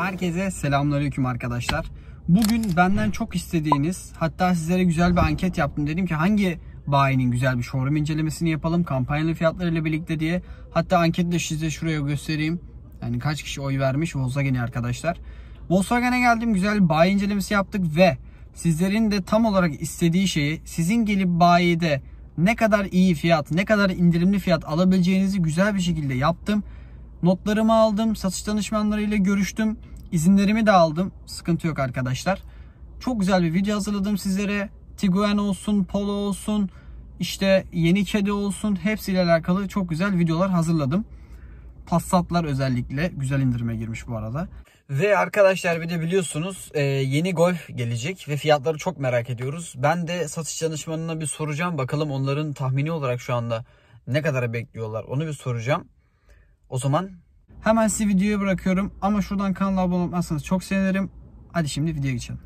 Herkese selamünaleyküm arkadaşlar. Bugün benden çok istediğiniz hatta sizlere güzel bir anket yaptım. Dedim ki hangi bayinin güzel bir showroom incelemesini yapalım kampanyalı fiyatlarıyla birlikte diye. Hatta anketi de size şuraya göstereyim. Yani kaç kişi oy vermiş Volkswagen'e arkadaşlar. Volkswagen'e geldim güzel bir bayi incelemesi yaptık ve sizlerin de tam olarak istediği şeyi sizin gelip bayide ne kadar iyi fiyat, ne kadar indirimli fiyat alabileceğinizi güzel bir şekilde yaptım. Notlarımı aldım, satış danışmanlarıyla görüştüm. İzinlerimi de aldım. Sıkıntı yok arkadaşlar. Çok güzel bir video hazırladım sizlere. Tiguan olsun, Polo olsun, işte yeni kedi olsun hepsiyle alakalı çok güzel videolar hazırladım. Passatlar özellikle güzel indirime girmiş bu arada. Ve arkadaşlar bir de biliyorsunuz e, yeni Golf gelecek ve fiyatları çok merak ediyoruz. Ben de satış danışmanına bir soracağım. Bakalım onların tahmini olarak şu anda ne kadara bekliyorlar onu bir soracağım. O zaman hemen sizi videoya bırakıyorum. Ama şuradan kanala abone olmazsanız çok sevinirim. Hadi şimdi videoya geçelim.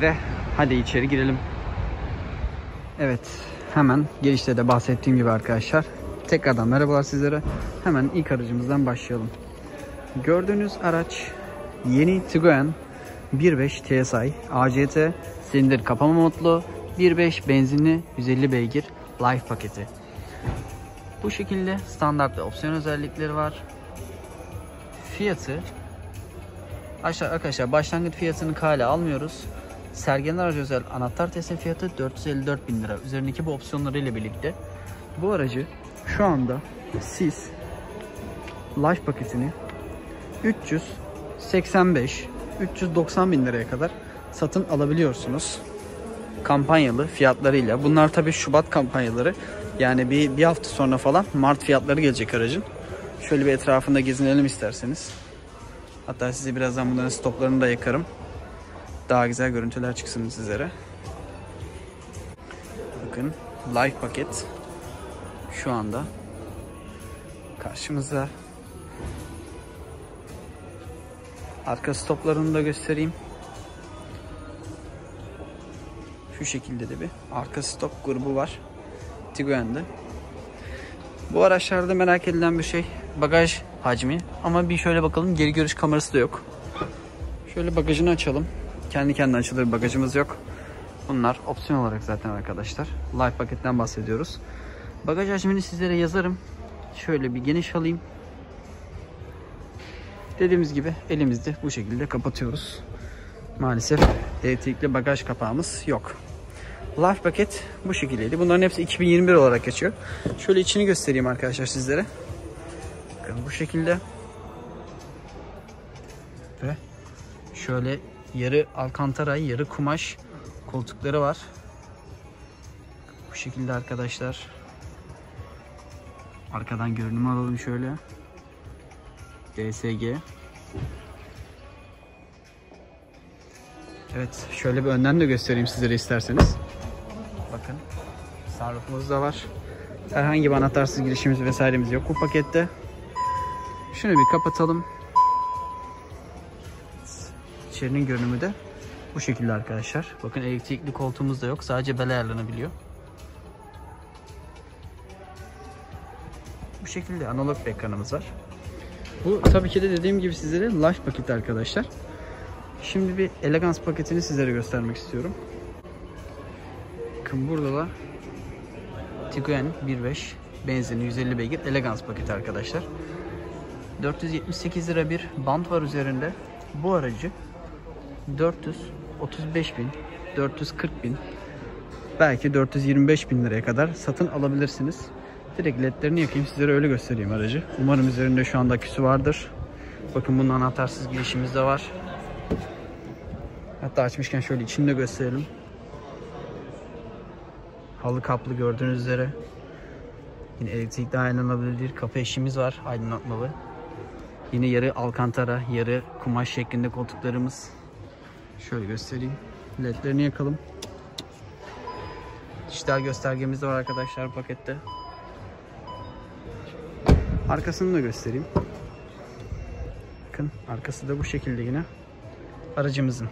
Ve hadi içeri girelim. Evet hemen girişte de bahsettiğim gibi arkadaşlar. Tekrardan merhabalar sizlere. Hemen ilk aracımızdan başlayalım. Gördüğünüz araç yeni Tiguan 1.5 TSI ACT silindir kapama modlu 1.5 benzinli 150 beygir Life paketi. Bu şekilde standart ve opsiyon özellikleri var. Fiyatı Aşağı arkadaşlar başlangıç fiyatını kale almıyoruz. Sergen aracı özel anahtar teslim fiyatı 454 bin lira. Üzerindeki bu opsiyonlarıyla birlikte bu aracı şu anda siz Life paketini 385 390 bin liraya kadar satın alabiliyorsunuz. Kampanyalı fiyatlarıyla. Bunlar tabi Şubat kampanyaları. Yani bir, bir hafta sonra falan Mart fiyatları gelecek aracın. Şöyle bir etrafında gezinelim isterseniz. Hatta size birazdan bunların stoplarını da yakarım. Daha güzel görüntüler çıksın sizlere. Bakın live paket şu anda karşımızda. Arka stoplarını da göstereyim. Şu şekilde de bir arka stop grubu var. Tiguan'da. Bu araçlarda merak edilen bir şey bagaj hacmi. Ama bir şöyle bakalım geri görüş kamerası da yok. Şöyle bagajını açalım. Kendi kendine açılır bagajımız yok. Bunlar opsiyon olarak zaten arkadaşlar. Live paketten bahsediyoruz. Bagaj hacmini sizlere yazarım. Şöyle bir geniş alayım. Dediğimiz gibi elimizde bu şekilde kapatıyoruz. Maalesef elektrikli bagaj kapağımız yok. Life paket bu şekildeydi. Bunların hepsi 2021 olarak geçiyor. Şöyle içini göstereyim arkadaşlar sizlere. Bakın bu şekilde. Ve şöyle yarı alkantara, yarı kumaş koltukları var. Bu şekilde arkadaşlar. Arkadan görünümü alalım şöyle. DSG. Evet, şöyle bir önden de göstereyim sizlere isterseniz. Sunroofumuz da var. Herhangi bir anahtarsız girişimiz vesairemiz yok bu pakette. Şunu bir kapatalım. İçerinin görünümü de bu şekilde arkadaşlar. Bakın elektrikli koltuğumuz da yok. Sadece bel ayarlanabiliyor. Bu şekilde analog bir ekranımız var. Bu tabii ki de dediğim gibi sizlere Life paketi arkadaşlar. Şimdi bir Elegance paketini sizlere göstermek istiyorum. Bakın burada da Tiguan 1.5 benzinli 150 beygir Elegance paketi arkadaşlar. 478 lira bir bant var üzerinde. Bu aracı 435 bin, 440 bin, belki 425 bin liraya kadar satın alabilirsiniz. Direkt ledlerini yakayım sizlere öyle göstereyim aracı. Umarım üzerinde şu anda aküsü vardır. Bakın bunun anahtarsız girişimiz de var. Hatta açmışken şöyle içini de gösterelim. Halı kaplı gördüğünüz üzere. Yine elektrikli aydınlanabilir kapı eşiğimiz var aydınlatmalı. Yine yarı alkantara, yarı kumaş şeklinde koltuklarımız. Şöyle göstereyim. Ledlerini yakalım. Dijital göstergemiz de var arkadaşlar pakette. Arkasını da göstereyim. Bakın arkası da bu şekilde yine. Aracımızın.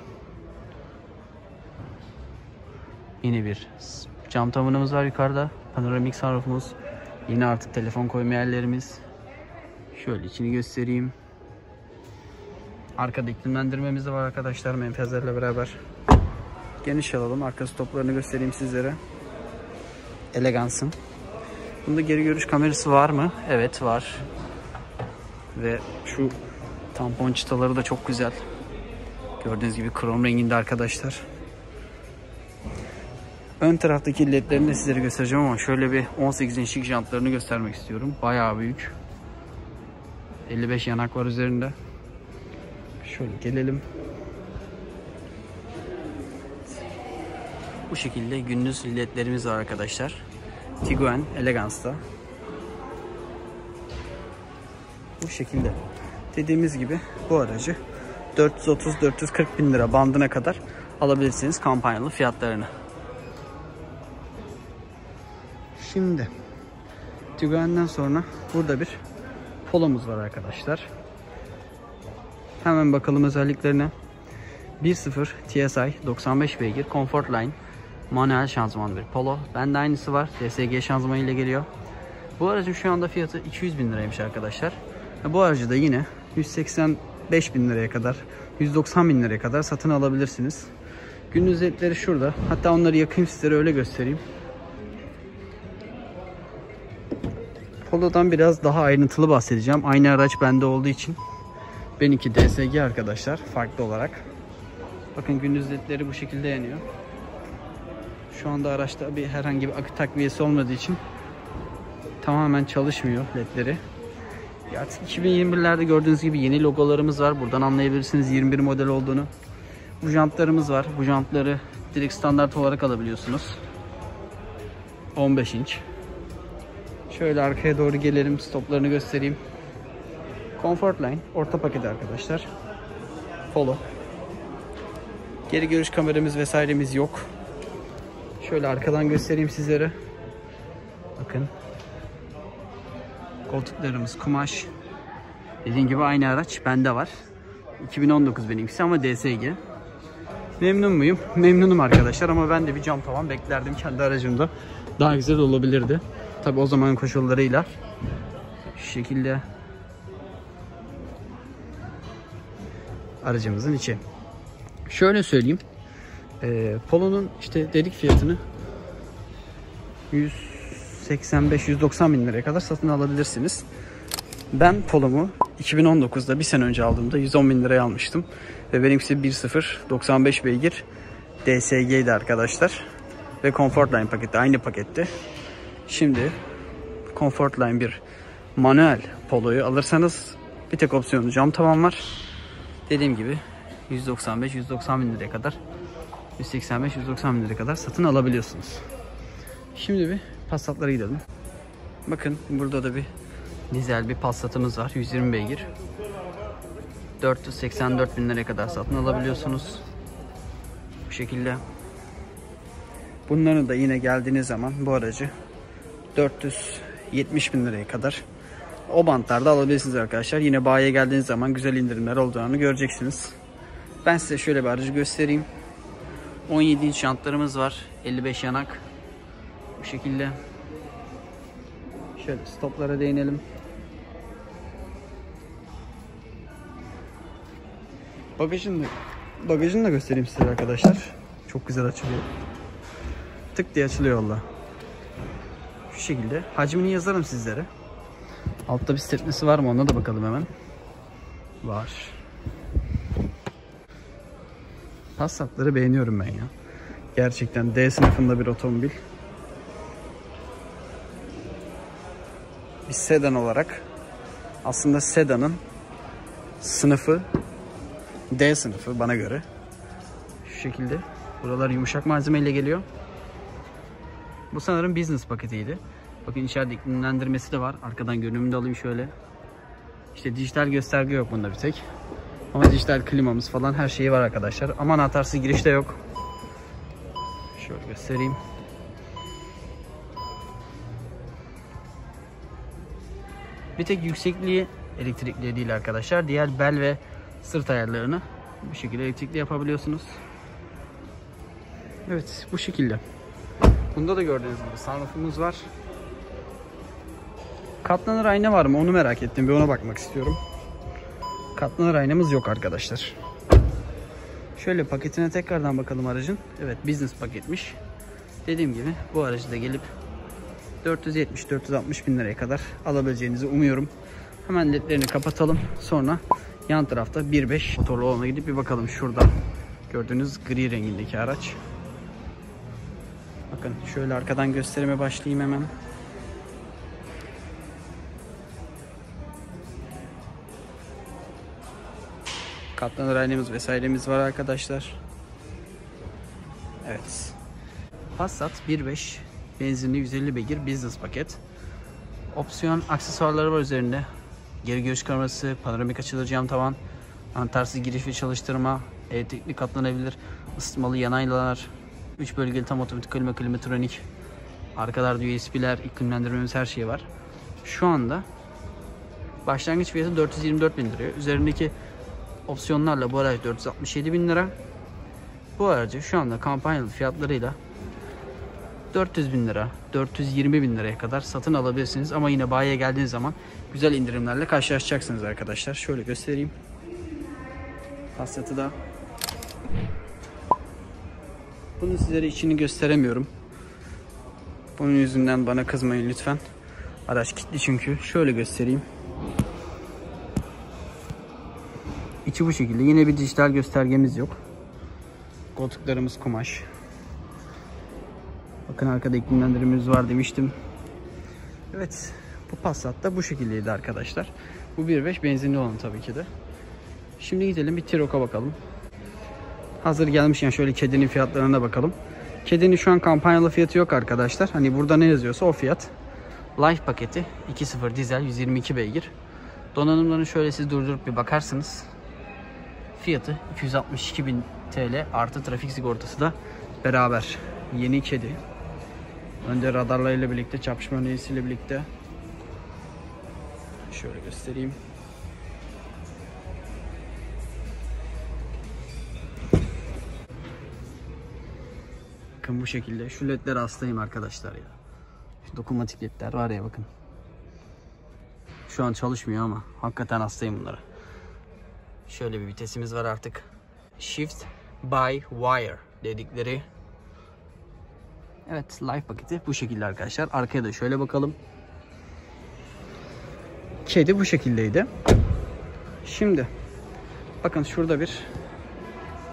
Yine bir cam tavanımız var yukarıda. Panoramik sunroofumuz. Yine artık telefon koyma yerlerimiz. Şöyle içini göstereyim. Arkada iklimlendirmemiz de var arkadaşlar menfezlerle beraber. Geniş alalım. Arka stoplarını göstereyim sizlere. Elegansın. Bunda geri görüş kamerası var mı? Evet var. Ve şu tampon çıtaları da çok güzel. Gördüğünüz gibi krom renginde arkadaşlar. Ön taraftaki ledlerini de sizlere göstereceğim ama şöyle bir 18 inçlik jantlarını göstermek istiyorum. Bayağı büyük. 55 yanak var üzerinde. Şöyle gelelim. Bu şekilde gündüz ledlerimiz var arkadaşlar. Tiguan Elegance'da. Bu şekilde. Dediğimiz gibi bu aracı 430-440 bin lira bandına kadar alabilirsiniz kampanyalı fiyatlarını. Şimdi Tiguan'dan sonra burada bir Polo'muz var arkadaşlar. Hemen bakalım özelliklerine. 1.0 TSI 95 beygir Comfort Line manuel şanzıman bir Polo. Bende aynısı var. DSG şanzıman ile geliyor. Bu aracın şu anda fiyatı 200 bin liraymış arkadaşlar. Bu aracı da yine 185 bin liraya kadar 190 bin liraya kadar satın alabilirsiniz. Gündüz ledleri şurada. Hatta onları yakayım sizlere öyle göstereyim. Polo'dan biraz daha ayrıntılı bahsedeceğim. Aynı araç bende olduğu için. Benimki DSG arkadaşlar farklı olarak. Bakın gündüz ledleri bu şekilde yanıyor. Şu anda araçta bir herhangi bir akü takviyesi olmadığı için tamamen çalışmıyor ledleri. Artık 2021'lerde gördüğünüz gibi yeni logolarımız var. Buradan anlayabilirsiniz 21 model olduğunu. Bu jantlarımız var. Bu jantları direkt standart olarak alabiliyorsunuz. 15 inç. Şöyle arkaya doğru gelelim. Stoplarını göstereyim. Comfort Line. Orta paket arkadaşlar. Polo. Geri görüş kameramız vesairemiz yok. Şöyle arkadan göstereyim sizlere. Bakın. Koltuklarımız kumaş. Dediğim gibi aynı araç bende var. 2019 benimkisi ama DSG. Memnun muyum? Memnunum arkadaşlar ama ben de bir cam tavan beklerdim kendi aracımda. Daha güzel olabilirdi. Tabi o zaman koşullarıyla. Şu şekilde aracımızın içi. Şöyle söyleyeyim. E, Polo'nun işte dedik fiyatını 185-190 bin liraya kadar satın alabilirsiniz. Ben Polo'mu 2019'da bir sene önce aldığımda 110 bin liraya almıştım. Ve benimkisi 1.0 95 beygir DSG'ydi arkadaşlar. Ve Comfortline paketi aynı pakette. Şimdi Comfortline bir manuel Polo'yu alırsanız bir tek opsiyonu cam tavan var. Dediğim gibi 195-190 bin liraya kadar 185-190 bin liraya kadar satın alabiliyorsunuz. Şimdi bir Passat'lara gidelim. Bakın burada da bir dizel bir Passat'ımız var. 120 beygir. 484 bin liraya kadar satın alabiliyorsunuz. Bu şekilde. Bunların da yine geldiğiniz zaman bu aracı 470 bin liraya kadar o bantlarda alabilirsiniz arkadaşlar. Yine bayiye geldiğiniz zaman güzel indirimler olduğunu göreceksiniz. Ben size şöyle bir aracı göstereyim. 17 inç jantlarımız var. 55 yanak. Bu şekilde. Şöyle stoplara değinelim. Bagajını da, bagajını da göstereyim size arkadaşlar. Çok güzel açılıyor. Tık diye açılıyor valla. Şu şekilde. Hacmini yazarım sizlere. Altta bir stepnesi var mı ona da bakalım hemen. Var. Passat'ları beğeniyorum ben ya. Gerçekten D sınıfında bir otomobil. Bir sedan olarak aslında sedanın sınıfı D sınıfı bana göre. Şu şekilde. Buralar yumuşak malzemeyle geliyor. Bu sanırım business paketiydi. Bakın içeride iklimlendirmesi de var. Arkadan görünümünü de alayım şöyle. İşte dijital gösterge yok bunda bir tek. Ama dijital klimamız falan her şeyi var arkadaşlar. Ama anahtarsız giriş de yok. Şöyle göstereyim. Bir tek yüksekliği elektrikli değil arkadaşlar. Diğer bel ve sırt ayarlarını bu şekilde elektrikli yapabiliyorsunuz. Evet bu şekilde. Bunda da gördüğünüz gibi sunroofumuz var. Katlanır ayna var mı onu merak ettim. Bir ona bakmak istiyorum. Katlanır aynamız yok arkadaşlar. Şöyle paketine tekrardan bakalım aracın. Evet business paketmiş. Dediğim gibi bu aracı da gelip 470-460 bin liraya kadar alabileceğinizi umuyorum. Hemen ledlerini kapatalım. Sonra yan tarafta 1.5 motorlu olana gidip bir bakalım. Şurada gördüğünüz gri rengindeki araç. Bakın şöyle arkadan gösterime başlayayım hemen. Katlanır aynamız vesairemiz var arkadaşlar. Evet. Passat 1.5 benzinli 150 beygir business paket. Opsiyon aksesuarları var üzerinde. Geri görüş kamerası, panoramik açılır cam tavan, anahtarsız giriş ve çalıştırma, elektrikli katlanabilir, ısıtmalı yanaylar, 3 bölgeli tam otomatik klima, klimatronik, arkalarda USB'ler, iklimlendirmemiz her şey var. Şu anda başlangıç fiyatı 424 bin lira. Üzerindeki opsiyonlarla bu araç 467 bin lira. Bu aracı şu anda kampanyalı fiyatlarıyla 400 bin lira, 420 bin liraya kadar satın alabilirsiniz. Ama yine bayiye geldiğiniz zaman güzel indirimlerle karşılaşacaksınız arkadaşlar. Şöyle göstereyim. Passat'ı da. Bunu sizlere içini gösteremiyorum. Bunun yüzünden bana kızmayın lütfen. Araç kilitli çünkü. Şöyle göstereyim. İçi bu şekilde. Yine bir dijital göstergemiz yok. Koltuklarımız kumaş. Bakın arkada iklimlendirmemiz var demiştim. Evet. Bu Passat da bu şekildeydi arkadaşlar. Bu 1.5 benzinli olan tabii ki de. Şimdi gidelim bir Tirok'a bakalım. Hazır gelmişken şöyle kedinin fiyatlarına bakalım. Kedinin şu an kampanyalı fiyatı yok arkadaşlar. Hani burada ne yazıyorsa o fiyat. Life paketi 2.0 dizel 122 beygir. Donanımlarını şöyle siz durdurup bir bakarsınız. Fiyatı 262 bin TL artı trafik sigortası da beraber. Yeni kedi. Önde radarlarıyla birlikte, çarpışma önleyiciyle birlikte. Şöyle göstereyim. Bakın bu şekilde. Şu ledler hastayım arkadaşlar ya. Şu dokunmatik ledler var ya bakın. Şu an çalışmıyor ama hakikaten hastayım bunlara. Şöyle bir vitesimiz var artık. Shift by wire dedikleri. Evet live paketi bu şekilde arkadaşlar. Arkaya da şöyle bakalım. Kedi bu şekildeydi. Şimdi bakın şurada bir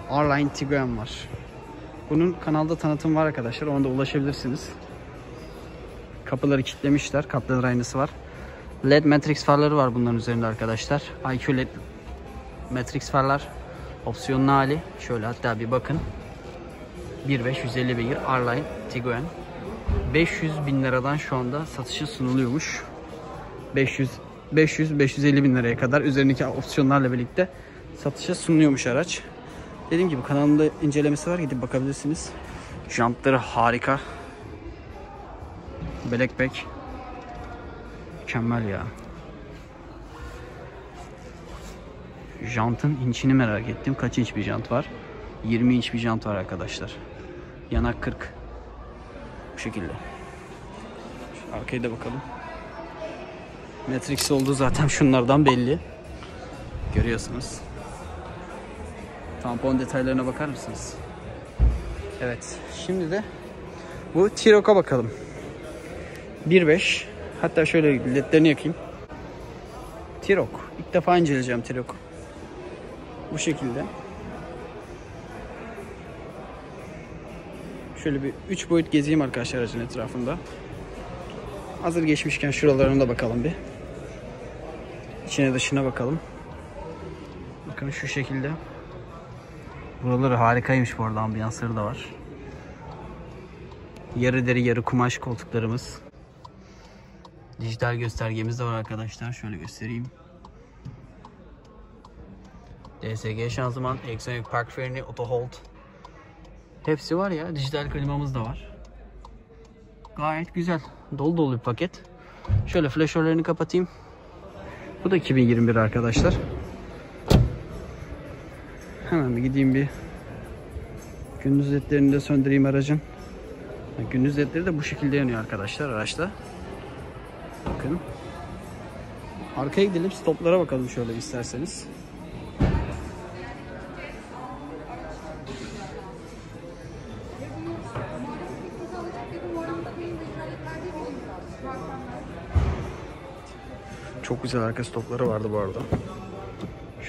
R-Line Tiguan var. Bunun kanalda tanıtım var arkadaşlar. Ona da ulaşabilirsiniz. Kapıları kilitlemişler. Katlanır aynası var. LED Matrix farları var bunların üzerinde arkadaşlar. IQ LED Matrix farlar. Opsiyonlu hali. Şöyle hatta bir bakın. 1.5 150 beygir R-Line Tiguan. 500 bin liradan şu anda satışı sunuluyormuş. 500 500 550 bin liraya kadar üzerindeki opsiyonlarla birlikte satışa sunuluyormuş araç. Dediğim gibi kanalımda incelemesi var gidip bakabilirsiniz. Jantları harika. Blackback. Mükemmel ya. Jantın inçini merak ettim. Kaç inç bir jant var? 20 inç bir jant var arkadaşlar. Yanak 40. Bu şekilde. Şu arkaya da bakalım. Matrix olduğu zaten şunlardan belli. Görüyorsunuz. Tampon detaylarına bakar mısınız? Evet. Şimdi de bu T-Roc'a bakalım. 1.5 hatta şöyle ledlerini yakayım. T-Roc. İlk defa inceleyeceğim T-Roc. Bu şekilde. Şöyle bir 3 boyut gezeyim arkadaşlar aracın etrafında. Hazır geçmişken şuralarına da bakalım bir. İçine dışına bakalım. Bakın şu şekilde. Buraları harikaymış bu arada ambiyansları da var. Yarı deri yarı kumaş koltuklarımız. Dijital göstergemiz de var arkadaşlar. Şöyle göstereyim. DSG şanzıman, elektronik park freni, auto hold. Hepsi var ya. Dijital klimamız da var. Gayet güzel. Dolu dolu bir paket. Şöyle flaşörlerini kapatayım. Bu da 2021 arkadaşlar. Hemen gideyim bir gündüz ledlerini de söndüreyim aracın. Gündüz ledleri de bu şekilde yanıyor arkadaşlar araçta. Bakın. Arkaya gidelim stoplara bakalım şöyle isterseniz. Çok güzel arka stopları vardı bu arada.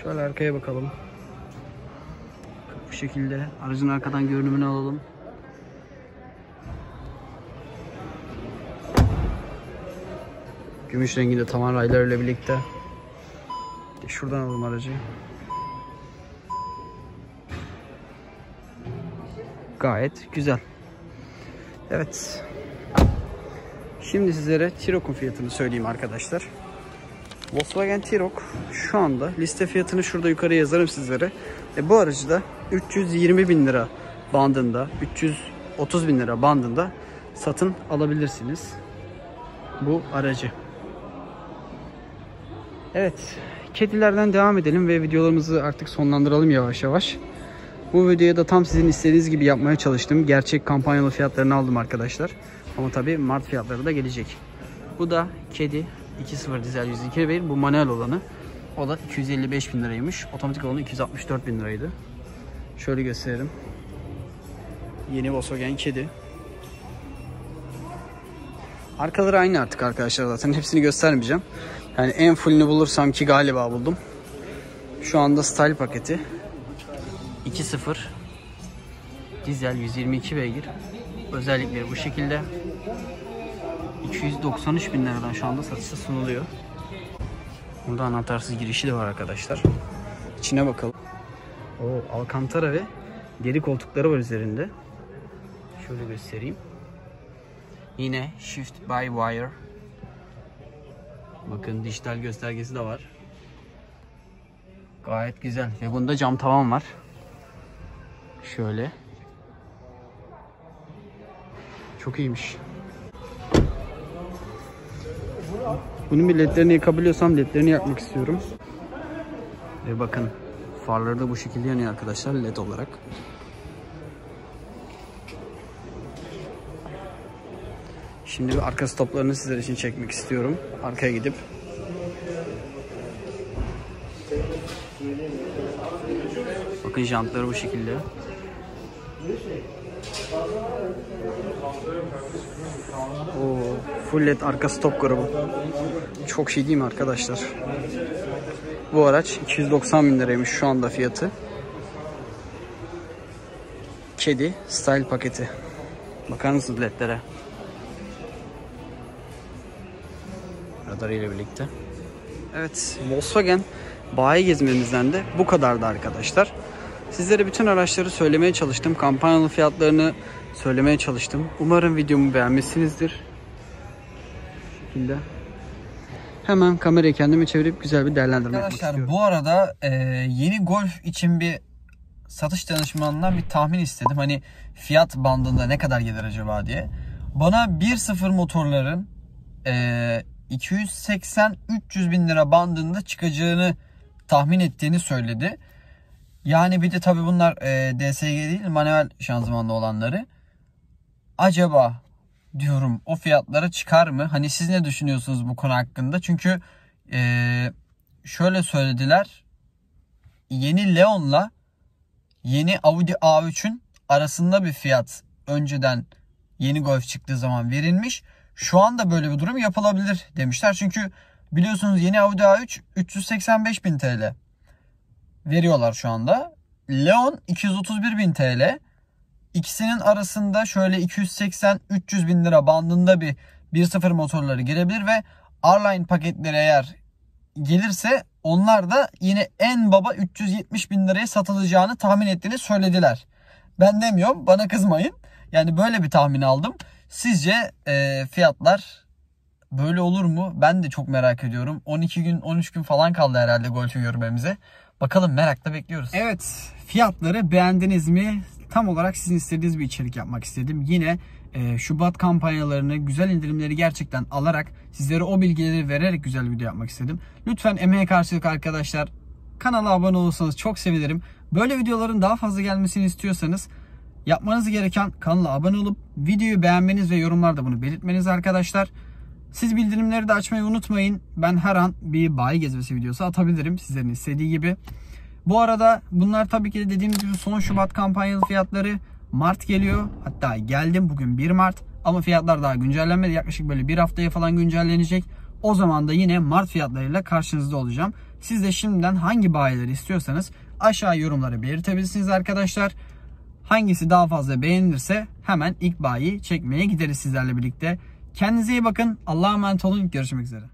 Şöyle arkaya bakalım. Bu şekilde aracın arkadan görünümünü alalım. Gümüş renginde tavan raylarıyla birlikte. Şuradan alalım aracı. Gayet güzel. Evet. Şimdi sizlere T-Roc'un fiyatını söyleyeyim arkadaşlar. Volkswagen T-Roc şu anda liste fiyatını şurada yukarı yazarım sizlere. E, bu aracı da 320 bin lira bandında, 330 bin lira bandında satın alabilirsiniz. Bu aracı. Evet, kedilerden devam edelim ve videolarımızı artık sonlandıralım yavaş yavaş. Bu videoya da tam sizin istediğiniz gibi yapmaya çalıştım. Gerçek kampanyalı fiyatlarını aldım arkadaşlar. Ama tabi Mart fiyatları da gelecek. Bu da kedi 2.0 dizel 102 beygir. Bu manuel olanı. O da 255 bin liraymış. Otomatik olanı 264 bin liraydı. Şöyle gösterelim. Yeni Volkswagen kedi. Arkaları aynı artık arkadaşlar zaten. Hepsini göstermeyeceğim. Yani en fullünü bulursam ki galiba buldum. Şu anda style paketi. 2.0 dizel 122 beygir. Özellikleri bu şekilde. 293 bin liradan şu anda satışa sunuluyor. Burada anahtarsız girişi de var arkadaşlar. İçine bakalım. O Alcantara ve deri koltukları var üzerinde. Şöyle göstereyim. Yine Shift by Wire. Bakın dijital göstergesi de var. Gayet güzel. Ve bunda cam tavan var. Şöyle. Çok iyiymiş. Bunun bir ledlerini yakabiliyorsam ledlerini yakmak istiyorum. Ve bakın farları da bu şekilde yanıyor arkadaşlar led olarak. Şimdi bir arka stoplarını sizler için çekmek istiyorum. Arkaya gidip. Bakın jantları bu şekilde. Oo, full led arka stop grubu. Çok şey değil mi arkadaşlar? Bu araç 290 bin liraymış şu anda fiyatı. Kedi style paketi. Bakar mısınız ledlere? Radarıyla birlikte. Evet Volkswagen bayi gezmemizden de bu kadardı arkadaşlar. Sizlere bütün araçları söylemeye çalıştım. Kampanyalı fiyatlarını söylemeye çalıştım. Umarım videomu beğenmişsinizdir. Bu şekilde. Hemen kamerayı kendime çevirip güzel bir değerlendirme yapmak Arkadaşlar istiyorum. bu arada e, yeni Golf için bir satış danışmanından bir tahmin istedim. Hani fiyat bandında ne kadar gelir acaba diye. Bana 1.0 motorların e, 280-300 bin lira bandında çıkacağını tahmin ettiğini söyledi. Yani bir de tabi bunlar e, DSG değil manuel şanzımanlı olanları. Acaba diyorum o fiyatlara çıkar mı? Hani siz ne düşünüyorsunuz bu konu hakkında? Çünkü e, şöyle söylediler. Yeni Leon'la yeni Audi A3'ün arasında bir fiyat önceden yeni Golf çıktığı zaman verilmiş. Şu anda böyle bir durum yapılabilir demişler. Çünkü biliyorsunuz yeni Audi A3 385 bin TL veriyorlar şu anda. Leon 231 bin TL. İkisinin arasında şöyle 280-300 bin lira bandında bir 1.0 motorları girebilir ve R-Line paketleri eğer gelirse onlar da yine en baba 370 bin liraya satılacağını tahmin ettiğini söylediler. Ben demiyorum bana kızmayın. Yani böyle bir tahmin aldım. Sizce e, fiyatlar böyle olur mu? Ben de çok merak ediyorum. 12 gün 13 gün falan kaldı herhalde Golf'ü görmemize. Bakalım merakla bekliyoruz. Evet fiyatları beğendiniz mi? Tam olarak sizin istediğiniz bir içerik yapmak istedim. Yine e, Şubat kampanyalarını, güzel indirimleri gerçekten alarak sizlere o bilgileri vererek güzel video yapmak istedim. Lütfen emeğe karşılık arkadaşlar kanala abone olursanız çok sevinirim. Böyle videoların daha fazla gelmesini istiyorsanız yapmanız gereken kanala abone olup videoyu beğenmeniz ve yorumlarda bunu belirtmeniz arkadaşlar. Siz bildirimleri de açmayı unutmayın. Ben her an bir bayi gezmesi videosu atabilirim sizlerin istediği gibi. Bu arada bunlar tabii ki de dediğim gibi son Şubat kampanyalı fiyatları. Mart geliyor. Hatta geldim bugün 1 Mart. Ama fiyatlar daha güncellenmedi. Yaklaşık böyle bir haftaya falan güncellenecek. O zaman da yine Mart fiyatlarıyla karşınızda olacağım. Siz de şimdiden hangi bayileri istiyorsanız aşağı yorumlara belirtebilirsiniz arkadaşlar. Hangisi daha fazla beğenilirse hemen ilk bayi çekmeye gideriz sizlerle birlikte. Kendinize iyi bakın. Allah'a emanet olun. Görüşmek üzere.